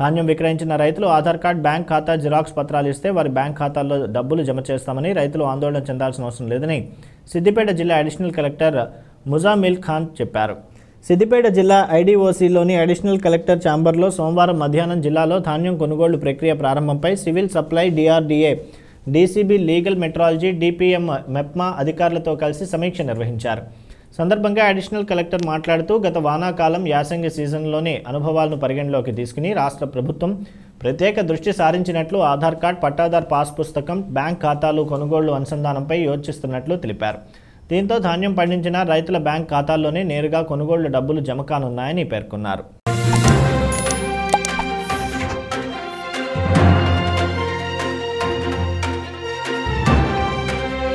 ధాన్యం విక్రయించిన రైతులు ఆధార్ కార్డ్ బ్యాంక్ ఖాతా జిరాక్స్ పత్రాలు ఇస్తే వారి బ్యాంక్ ఖాతాల్లో డబ్బులు జమ చేస్తామని రైతులు ఆందోళన చెందాల్సిన అవసరం లేదని సిద్దిపేట జిల్లా అడిషనల్ కలెక్టర్ ముజామిల్ ఖాన్ చెప్పారు. సిద్దిపేట జిల్లా ఐడీఓసీలోని అడిషనల్ కలెక్టర్ ఛాంబర్లో సోమవారం మధ్యాహ్నం జిల్లాలో ధాన్యం కొనుగోలు ప్రక్రియ ప్రారంభంపై civil supply DRDA DCB legal metrology DPM MEPMA అధికారులతో కలిసి సమీక్ష నిర్వహించారు. సందర్భంగా అడిషనల్ కలెక్టర్ మాట్లాడుతూ గత వానాకాలం యాసంగి సీజన్లోని అనుభవాలను పరిగణలోకి తీసుకుని రాష్ట్ర ప్రభుత్వం ప్రత్యేక దృష్టి సారించినట్లు ఆధార్ కార్డ్ పట్టాదార్ పాస్ పుస్తకం బ్యాంక్ ఖాతాలు కొనుగోళ్ళు అనుసంధానంపై యోచిస్తున్నట్లు తెలిపారు. దీంతో ధాన్యం పండించిన రైతుల బ్యాంక్ ఖాతాల్లోనే నేరుగా కొనుగోళ్ళు డబ్బులు జమ కానున్నాయని పేర్కొన్నారు.